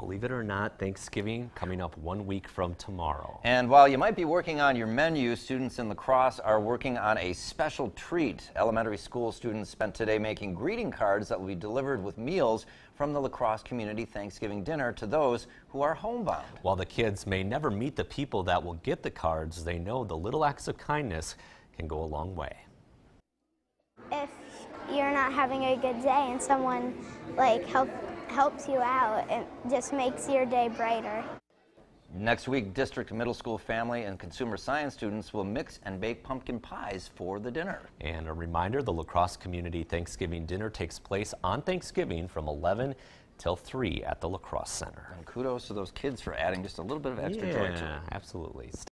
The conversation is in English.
believe it or not, Thanksgiving coming up one week from tomorrow. And while you might be working on your menu, students in La Crosse are working on a special treat. Elementary school students spent today making greeting cards that will be delivered with meals from the La Crosse Community Thanksgiving dinner to those who are homebound. While the kids may never meet the people that will get the cards, they know the little acts of kindness can go a long way. If you're not having a good day and someone like help, helps you out, it just makes your day brighter. Next week, district middle school family and consumer science students will mix and bake pumpkin pies for the dinner. And a reminder, the La Crosse Community Thanksgiving Dinner takes place on Thanksgiving from 11 till 3 at the La Crosse Center. And kudos to those kids for adding just a little bit of extra joy to it. Yeah, absolutely.